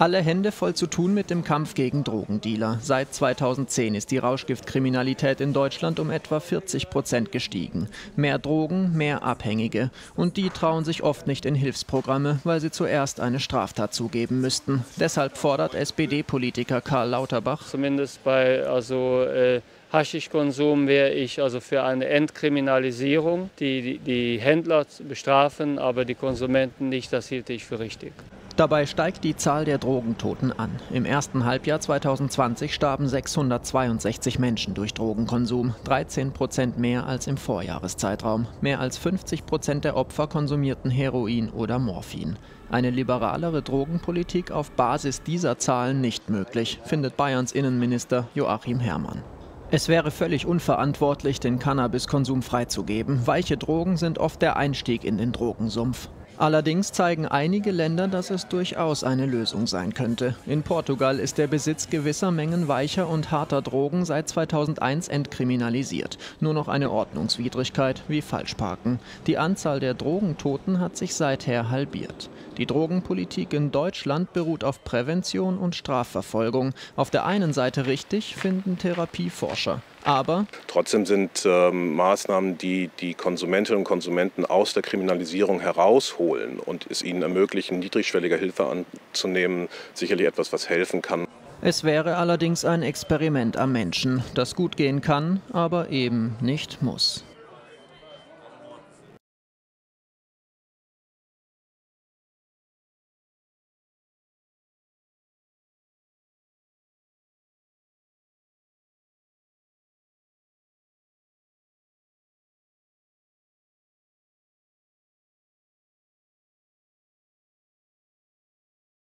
Alle Hände voll zu tun mit dem Kampf gegen Drogendealer. Seit 2010 ist die Rauschgiftkriminalität in Deutschland um etwa 40 Prozent gestiegen. Mehr Drogen, mehr Abhängige. Und die trauen sich oft nicht in Hilfsprogramme, weil sie zuerst eine Straftat zugeben müssten. Deshalb fordert SPD-Politiker Karl Lauterbach. Zumindest bei also, äh Haschischkonsum wäre ich also für eine Entkriminalisierung, die, die, die Händler bestrafen, aber die Konsumenten nicht. Das hielte ich für richtig. Dabei steigt die Zahl der Drogentoten an. Im ersten Halbjahr 2020 starben 662 Menschen durch Drogenkonsum, 13 Prozent mehr als im Vorjahreszeitraum. Mehr als 50 Prozent der Opfer konsumierten Heroin oder Morphin. Eine liberalere Drogenpolitik auf Basis dieser Zahlen nicht möglich, findet Bayerns Innenminister Joachim Herrmann. Es wäre völlig unverantwortlich, den Cannabiskonsum freizugeben. Weiche Drogen sind oft der Einstieg in den Drogensumpf. Allerdings zeigen einige Länder, dass es durchaus eine Lösung sein könnte. In Portugal ist der Besitz gewisser Mengen weicher und harter Drogen seit 2001 entkriminalisiert. Nur noch eine Ordnungswidrigkeit wie Falschparken. Die Anzahl der Drogentoten hat sich seither halbiert. Die Drogenpolitik in Deutschland beruht auf Prävention und Strafverfolgung. Auf der einen Seite richtig, finden Therapieforscher. Aber trotzdem sind äh, Maßnahmen, die die Konsumentinnen und Konsumenten aus der Kriminalisierung herausholen und es ihnen ermöglichen, niedrigschwelliger Hilfe anzunehmen, sicherlich etwas, was helfen kann. Es wäre allerdings ein Experiment am Menschen, das gut gehen kann, aber eben nicht muss.